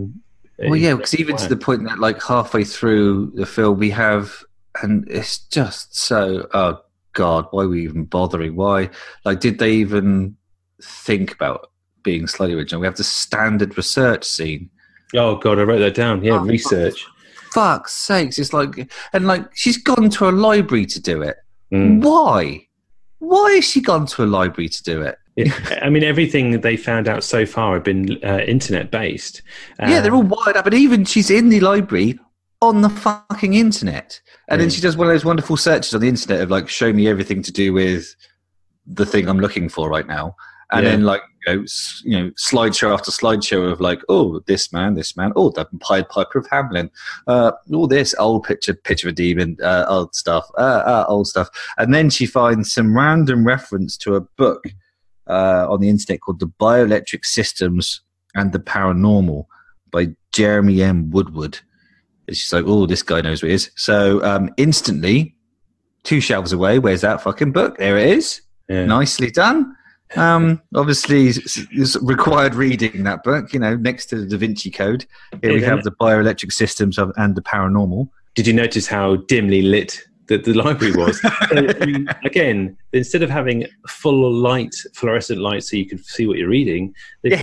Well, yeah, because even to the point that like halfway through the film, we have, and it's just so. Oh God, why are we even bothering? Why, like, did they even think about being slightly original? We have the standard research scene. Oh god i wrote that down yeah Oh, research Fuck's sakes! It's like, and like, she's gone to a library to do it. Mm. Why? Why has she gone to a library to do it? Yeah, I mean, everything they found out so far have been uh, internet based. yeah, they're all wired up, and even she's in the library on the fucking internet, and then Mm. she does one of those wonderful searches on the internet of like, show me everything to do with the thing I'm looking for right now, and Yeah. then like you know, you know, slideshow after slideshow of like, oh, this man, this man, oh, the Pied Piper of Hamelin, uh, all this old picture, picture of a demon, uh, old stuff, uh, uh, old stuff, and then she finds some random reference to a book uh, on the internet called The Bioelectric Systems and the Paranormal by Jeremy M. Woodward. It's just like, oh, this guy knows what it is. So um, instantly, two shelves away, where's that fucking book? There it is. Yeah. Nicely done. Um, obviously, it's, required reading that book. You know, next to the Da Vinci Code, here we have the bioelectric systems of, and the paranormal. Did you notice how dimly lit the, the library was? [LAUGHS] So, I mean, again, instead of having full light, fluorescent light so you can see what you're reading, they've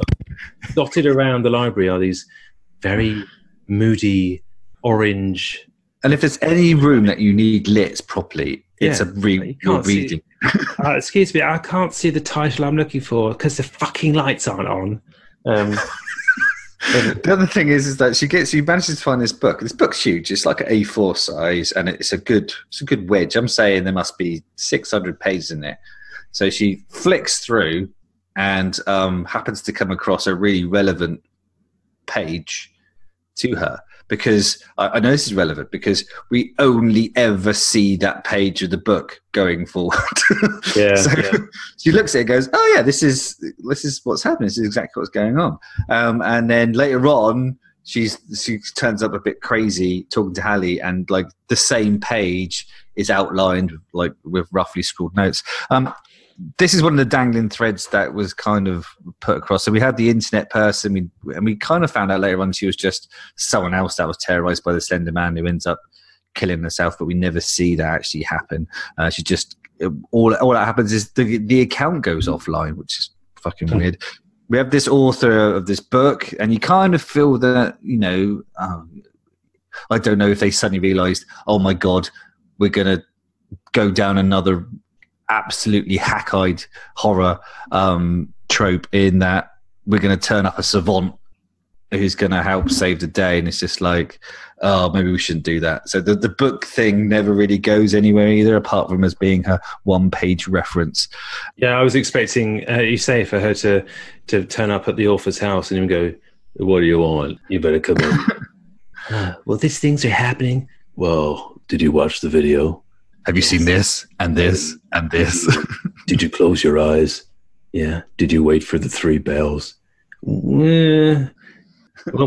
dotted around the library are these very moody orange. And if there's any room that you need lit properly, it's Yeah. a re- You you're see- reading. [LAUGHS] Uh, excuse me, I can't see the title I'm looking for because the fucking lights aren't on. Um, [LAUGHS] The other thing is, is that she gets she manages to find this book. This book's huge. It's like an A4 size, and it's a good it's a good wedge. I'm saying there must be 600 pages in there. So she flicks through and um, happens to come across a really relevant page to her because I, I know this is relevant because we only ever see that page of the book going forward. [LAUGHS] Yeah, so yeah. [LAUGHS] she looks at it and goes, "Oh yeah, this is this is what's happening. This is exactly what's going on." Um, and then later on, she's she turns up a bit crazy talking to Hallie, and like the same page is outlined like with roughly scrawled notes. Um, this is one of the dangling threads that was kind of put across. So we had the internet person, we, and we kind of found out later on she was just someone else that was terrorized by the Slender Man who ends up killing herself, but we never see that actually happen. Uh, she just all all that happens is the the account goes offline, which is fucking weird. We have this author of this book, and you kind of feel that you know. Um, I don't know if they suddenly realised, oh my god, we're gonna go down another absolutely hack-eyed horror um, trope in that we're going to turn up a savant who's going to help save the day, and it's just like, oh, maybe we shouldn't do that. So the the book thing never really goes anywhere either, apart from as being her one-page reference. Yeah, I was expecting uh, you say for her to to turn up at the author's house and him go, "What do you want? You better come in." [LAUGHS] "Uh, well, these things are happening. Well, did you watch the video? Have you seen this and this and this? [LAUGHS] Did you close your eyes? Yeah. Did you wait for the three bells? Well,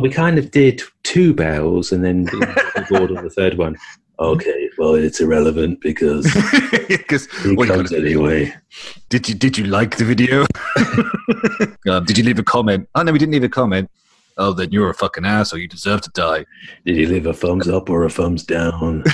we kind of did two bells and then bored [LAUGHS] on the third one. Okay, well, it's irrelevant because [LAUGHS] Because he what you comes anyway. did you did you like the video? um, did you leave a comment? Oh no, we didn't leave a comment. Oh, then you're a fucking asshole. You deserve to die. Did you leave a thumbs up or a thumbs down? [LAUGHS]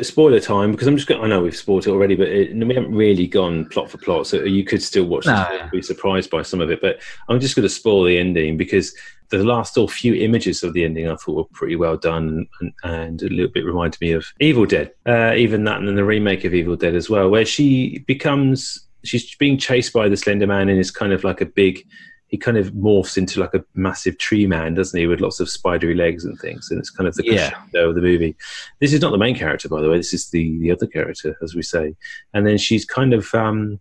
Spoiler time because I'm just going. I know we've spoiled it already, but it, we haven't really gone plot for plot, so you could still watch this and be surprised by some of it. But I'm just going to spoil the ending because the last or few images of the ending I thought were pretty well done and, and a little bit reminded me of Evil Dead, uh, even that and then the remake of Evil Dead as well, where she becomes she's being chased by the Slender Man and is kind of like a big he kind of morphs into like a massive tree man, doesn't he, with lots of spidery legs and things. And it's kind of the Yeah. crescendo of the movie. This is not the main character, by the way. This is the the other character, as we say. And then she's kind of um,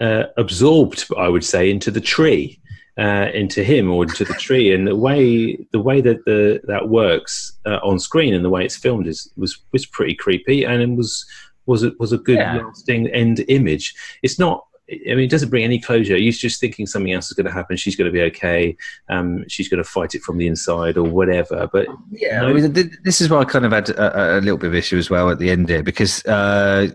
uh, absorbed, I would say, into the tree, uh, into him or into the tree. And the way the way that the that works uh, on screen and the way it's filmed is was was pretty creepy and it was was a, was a good Yeah. lasting end image. It's not. I mean, it doesn't bring any closure. You're just thinking something else is going to happen. She's going to be okay. Um, she's going to fight it from the inside or whatever. But Yeah, No. I mean, this is why I kind of had a, a little bit of issue as well at the end here because uh,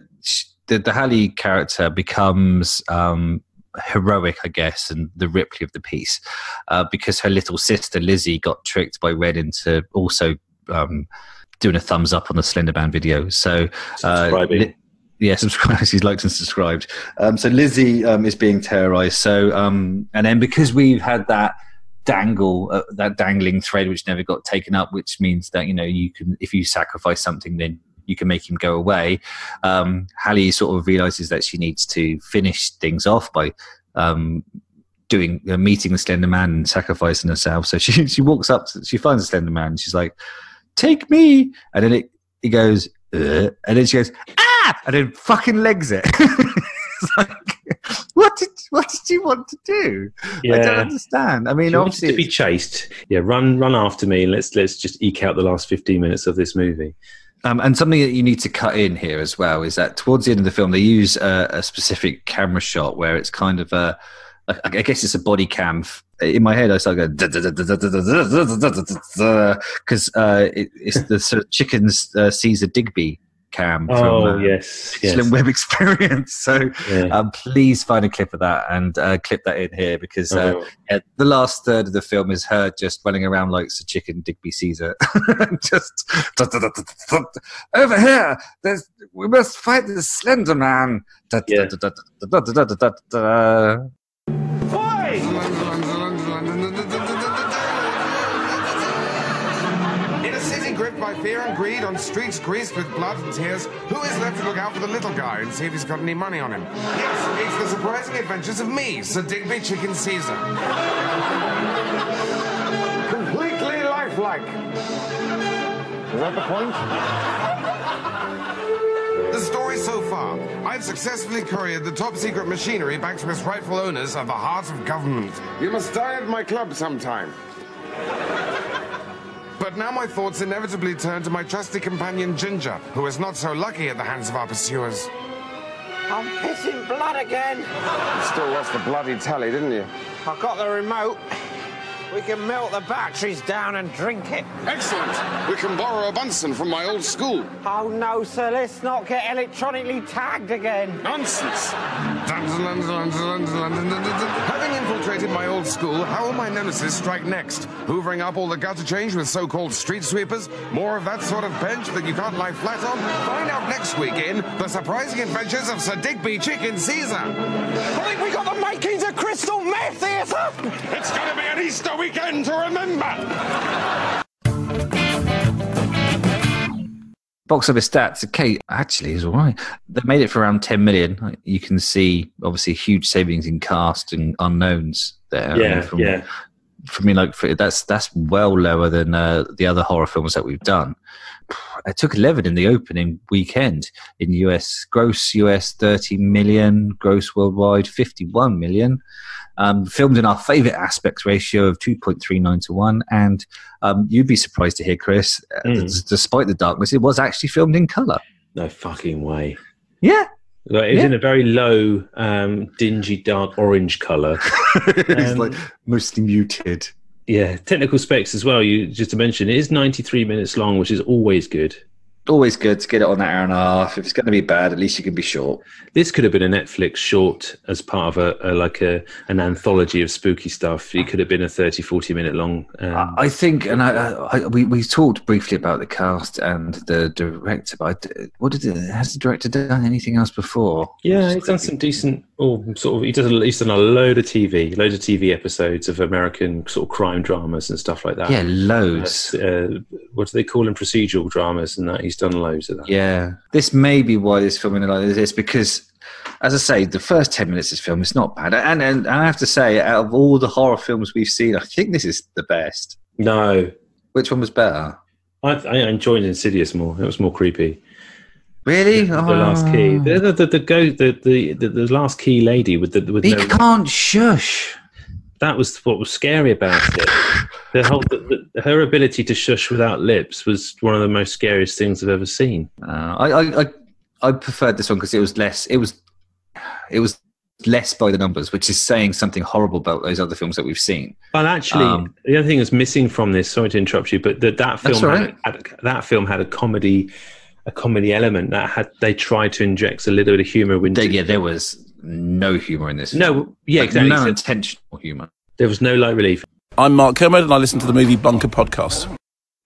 the, the Hallie character becomes um, heroic, I guess, and the Ripley of the piece uh, because her little sister Lizzie got tricked by Wren into also um, doing a thumbs up on the Slender Man video. So, uh, Subscribing. Li- yeah, subscribe. [LAUGHS] She's liked and subscribed. Um, so Lizzie um, is being terrorized. So, um, and then because we've had that dangle, uh, that dangling thread, which never got taken up, which means that you know you can, if you sacrifice something, then you can make him go away. Um, Hallie sort of realizes that she needs to finish things off by um, doing uh, meeting the Slender Man and sacrificing herself. So she [LAUGHS] she walks up, to, she finds the Slender Man, and she's like, "Take me!" And then it he goes, uh, and then she goes, "Ah!" and then fucking legs it. [LAUGHS] it's like, what did what did you want to do? I don't understand. I mean, She obviously, to be chased. Yeah, run, run after me, and let's let's just eke out the last fifteen minutes of this movie. Um, and something that you need to cut in here as well is that towards the end of the film, they use a, a specific camera shot where it's kind of a, I guess it's a body cam. In my head, I started going because uh, it, it's the chickens uh, Caesar Digby cam Oh from uh, yes. Slim Web Experience. So um, please find a clip of that and uh, clip that in here because uh, Oh. the last third of the film is her just running around like Sir Chicken Digby Caesar. just over here, we must fight the Slender Man. In a city gripped by fear and greed, on streets greased with blood and tears, who is left to look out for the little guy and see if he's got any money on him? Yes, it's the surprising adventures of me, Sir Digby Chicken Caesar. Completely lifelike. Is that the point? The story so far. I've successfully couriered the top secret machinery back to its rightful owners at the heart of government. You must die at my club sometime. But now my thoughts inevitably turn to my trusty companion Ginger, who is not so lucky at the hands of our pursuers. I'm pissing blood again. You still lost the bloody telly, didn't you? I got the remote. We can melt the batteries down and drink it. Excellent. We can borrow a Bunsen from my old school. Oh no, sir, let's not get electronically tagged again. Nonsense. Having infiltrated my old school, how will my nemesis strike next? Hoovering up all the gutter change with so-called street sweepers? More of that sort of bench that you can't lie flat on? Find out next week in The Surprising Adventures of Sir Digby Chicken Caesar. I think we makings of crystal meth here, sir. It's going to be an Easter weekend to remember. Box office stats. Okay, actually, is all right. They made it for around 10 million. You can see, obviously, huge savings in cast and unknowns there. Yeah, from, yeah. For me, like for, that's that's well lower than uh, the other horror films that we've done. It took 11 in the opening weekend in US. Gross US 30 million. Gross worldwide 51 million. Um, filmed in our favourite aspects ratio of 2.39 to 1. And um, you'd be surprised to hear, Chris, Mm. d- despite the darkness, it was actually filmed in colour. No fucking way. Yeah. Like, it was Yeah. in a very low, um, dingy, dark orange color. [LAUGHS] it's Um, like mostly muted. Yeah, technical specs as well. You just to mention, it is 93 minutes long, which is always good. Always good to get it on that hour and a half. If it's going to be bad, at least you can be short. This could have been a Netflix short as part of a, a like a an anthology of spooky stuff. It could have been a 30, 40 minute long. Um, I think, and I, I, we we talked briefly about the cast and the director. But I, what did it, has the director done anything else before? yeah, he's done some decent, or sort of. He does. A, he's done a load of TV, loads of TV episodes of American sort of crime dramas and stuff like that. Yeah, loads. Uh, what do they call them? Procedural dramas and that. He's done loads of that. Yeah, this may be why this filming like this because, as I say, the first ten minutes of this film is not bad, and and I have to say, out of all the horror films we've seen, I think this is the best. No, Which one was better? I, I enjoyed Insidious more. It was more creepy. Really? The ah. last key, the the the, the, go, the, the the the last key lady with the with He no, can't shush. That was what was scary about it. The whole the, the, her ability to shush without lips was one of the most scariest things I've ever seen. Uh, I, I I preferred this one because it was less. It was it was less by the numbers, which is saying something horrible about those other films that we've seen. And actually, Um, the other thing that's missing from this, sorry to interrupt you, but that that film all had, had, that film had a comedy a comedy element that had they tried to inject a little bit of humor into. Yeah, there was no humor in this. No, film. yeah, Like, exactly. No So- intentional humor. There was no light relief. I'm Mark Kermode and I listen to the Movie Bunker podcast.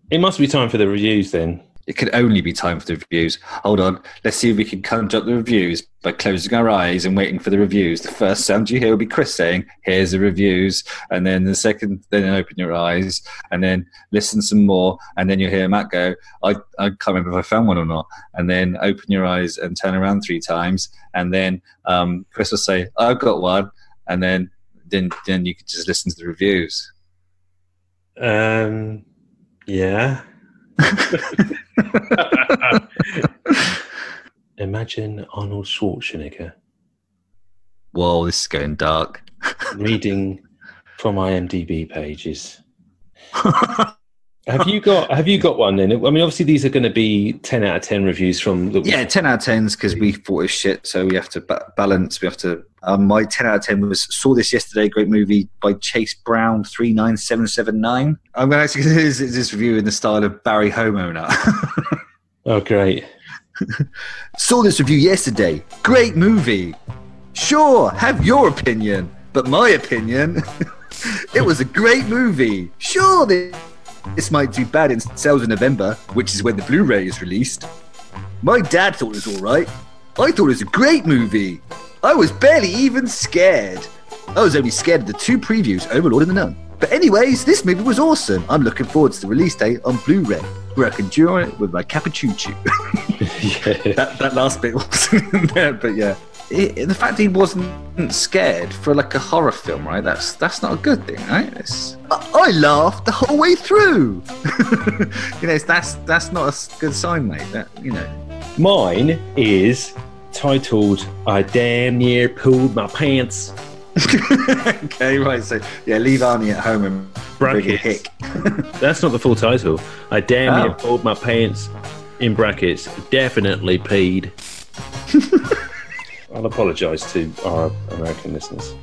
It must be time for the reviews then. It could only be time for the reviews. Hold on, let's see if we can conjure up the reviews by closing our eyes and waiting for the reviews. The first sound you hear will be Chris saying, "Here's the reviews," and then the second, then open your eyes and then listen some more, and then you hear Matt go, "I I can't remember if I found one or not," and then open your eyes and turn around three times, and then um, Chris will say, "I've got one," and then then then you can just listen to the reviews. Um, yeah. [LAUGHS] Imagine Arnold Schwarzenegger Whoa, this is going dark. reading from IMDb pages. [LAUGHS] Have you got Have you got one then? I mean, obviously these are going to be ten out of ten reviews from the Yeah, 10 out of 10s because we thought it shit, so we have to ba- balance. We have to. Um, my 10 out of 10 was Saw This Yesterday, great movie by Chase Brown, 39779. I'm going to actually [LAUGHS] this, this review in the style of Barry Homeowner. [LAUGHS] Oh, great! Saw this review yesterday. Great movie. Sure, have your opinion, but my opinion, [LAUGHS] it was a great movie. Sure, this, this might do bad in sales in November, which is when the Blu ray is released. My dad thought it was alright. I thought it was a great movie. I was barely even scared. I was only scared of the two previews, Overlord and the Nun. But anyways, this movie was awesome. I'm looking forward to the release date on Blu-ray, where I can enjoy it with my cappuccino. [LAUGHS] [LAUGHS] yeah. that, that last bit wasn't in there, but yeah. It, the fact he wasn't scared for like a horror film, right? That's that's not a good thing, right? It's, I, I laughed the whole way through. [LAUGHS] you know, it's- that's that's not a good sign, mate. That you know. Mine is titled "I damn near pulled my pants." [LAUGHS] okay, right. So yeah, leave Arnie at home and Brackets. hick. [LAUGHS] That's not the full title. I damn Oh. near pulled my pants. In brackets, definitely peed. I'll apologise to our American listeners.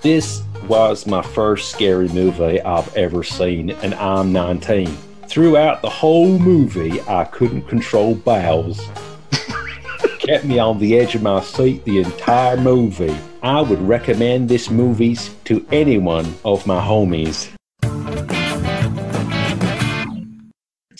This was my first scary movie I've ever seen, and I'm 19. Throughout the whole movie, I couldn't control bowels. [LAUGHS] Kept me on the edge of my seat the entire movie. I would recommend this movie to anyone of my homies.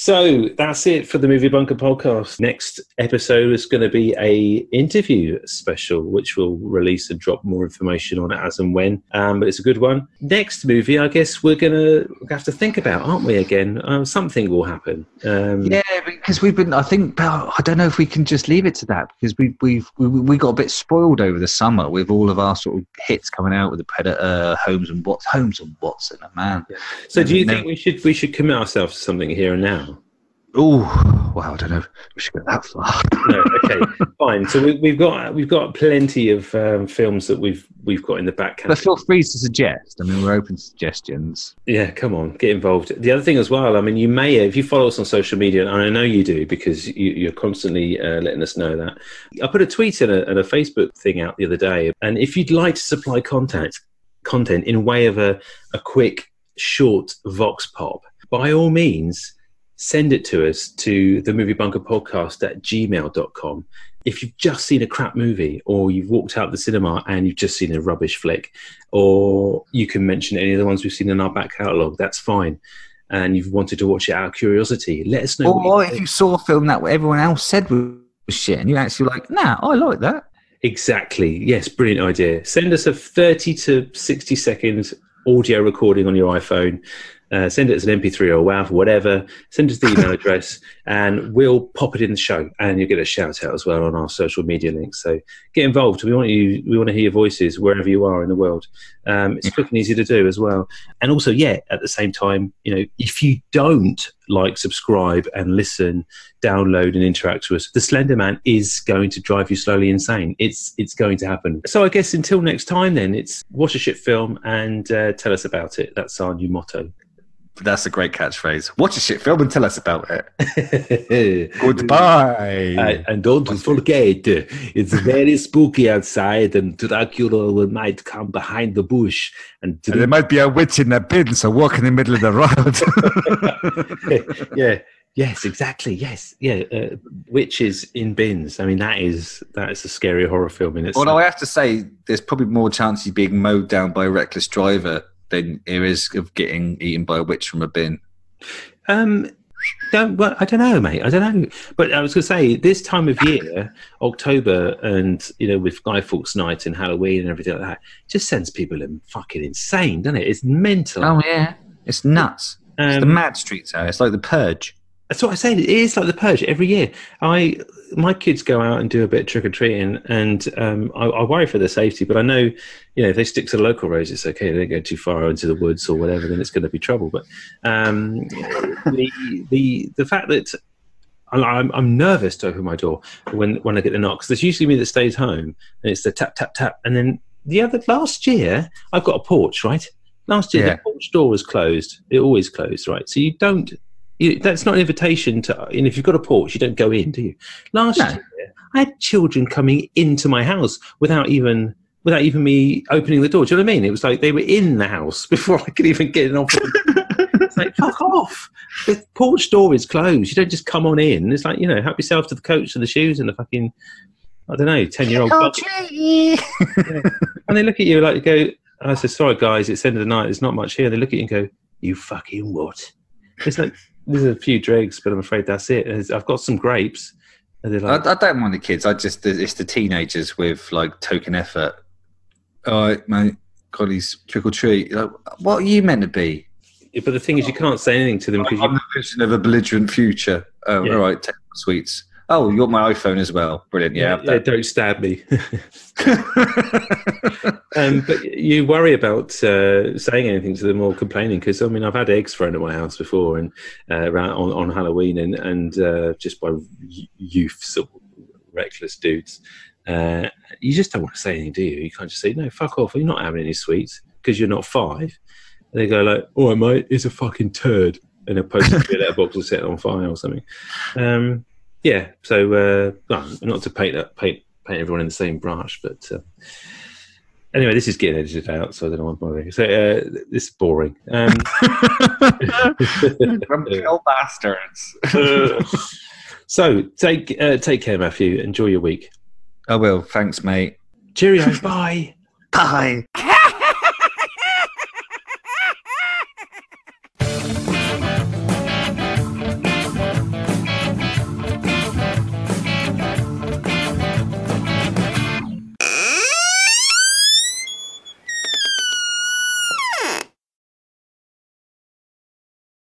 So that's it for the Movie Bunker podcast. Next episode is going to be a interview special, which we'll release and drop more information on it as and when. Um, but it's a good one. Next movie, I guess we're going to have to think about, aren't we? Again, um, something will happen. Um, Yeah, because we've been. I think. I don't know if we can just leave it to that because we we've we, we got a bit spoiled over the summer with all of our sort of hits coming out with the Predator, Holmes and Watson, Holmes and Watson, man. So, do you think we should we should commit ourselves to something here and now? Oh, wow! I don't know. We should go that far. no, okay, [LAUGHS] fine. So we, we've got we've got plenty of um, films that we've we've got in the back. But feel free to suggest. I mean, we're open to suggestions. Yeah, come on, get involved. The other thing as well, I mean, you may, if you follow us on social media, and I know you do because you, you're constantly uh, letting us know that. I put a tweet and a, and a Facebook thing out the other day, and if you'd like to supply content, content in way of a, a quick, short vox pop, by all means, send it to us to the movie bunker podcast at gmail.com. If you've just seen a crap movie or you've walked out the cinema and you've just seen a rubbish flick, or you can mention any of the ones we've seen in our back catalogue, that's fine. And you've wanted to watch it out of curiosity, let us know. what you Or if you saw a film that everyone else said was shit, and you actually like, nah, I like that. Exactly. Yes, brilliant idea. Send us a 30 to 60 second audio recording on your iPhone. Uh, send it as an MP3 or WAV, whatever. Send us the email [LAUGHS] address, and we'll pop it in the show. And you'll get a shout out as well on our social media links. So get involved. We want you. We want to hear your voices wherever you are in the world. Um, it's quick and easy to do as well. And also, yeah, at the same time, you know, if you don't like, subscribe, and listen, download, and interact with us, the Slender Man is going to drive you slowly insane. It's it's going to happen. So I guess until next time, then it's watch a shit film and uh, tell us about it. That's our new motto. That's a great catchphrase. Watch a shit film and tell us about it. [LAUGHS] Goodbye. And don't forget, it's very spooky outside, and Dracula might come behind the bush and there might be a witch in a bin, so walk in the middle of the road. [LAUGHS] yeah. Yes, exactly. Yes, yeah. Uh, witches in bins. I mean, that is that is a scary horror film in itself. Although I have to say, there's probably more chance of being mowed down by a reckless driver than there is of getting eaten by a witch from a bin. Um, don't, well, I don't know, mate. I don't know. But I was going to say, this time of year, October, and you know, with Guy Fawkes Night and Halloween and everything like that, just sends people in fucking insane, doesn't it? It's mental. Oh yeah, it's nuts. it's the Um, mad streets out. It's like the purge. That's what I said. It is like the purge every year. I my kids go out and do a bit of trick or treating, and um, I, I worry for their safety. But I know, you know, if they stick to the local roads, it's okay. They don't go too far into the woods or whatever, then it's going to be trouble. But um, the the the fact that I'm- I'm, I'm nervous to open my door when when I get the knocks. There's usually me that stays home, and it's the tap tap tap, and then the other last year I've got a porch, right? Last year Yeah. the porch door was closed. It always closed, right? So you don't You, that's not an invitation to. And if you've got a porch, you don't go in, do you? Last No. year, I had children coming into my house without even without even me opening the door. Do you know what I mean? It was like they were in the house [LAUGHS] before I could even get an off. it's like [LAUGHS] fuck off. The porch door is closed. You don't just come on in. It's like you know, help yourself to the coats and the shoes and the fucking. I don't know, ten year old. And they look at you like you go. And I said, "Sorry, guys, it's the end of the night. There's not much here." They look at you and go, "You fucking what?" It's like there's a few dregs, but I'm afraid that's it. I've got some grapes. And they're I, I don't mind the kids. I just it's the teenagers with like token effort. All right, mate. Got these trick or treat. Like, what are you meant to be? Yeah, but the thing is, you can't say anything to them because I'm the vision of a belligerent future. Oh, Yeah. all right, take my sweets. Oh, you got my iPhone as well. Brilliant. Yeah, have yeah, don't stab me. [LAUGHS] um, but you worry about uh, saying anything to them or complaining because I mean I've had eggs thrown at my house before and uh, on, on Halloween and and uh, just by youths or reckless dudes. Uh, you just don't want to say anything, do you? You can't just say no, fuck off. You're not having any sweets because you're not five. And they go like, "All right, mate, it's a fucking turd," and they'll post it box and set it on fire or something. Um, yeah. So uh, well, not to paint that paint paint everyone in the same brush, but uh, anyway, this is getting edited out, so I don't know what bothering. So uh, this is boring. Um, [LAUGHS] Grumpy [LAUGHS] old bastards. [LAUGHS] so take uh, take care, Matthew. Enjoy your week. I will. Thanks, mate. Cheerio. Bye. Bye. Cat!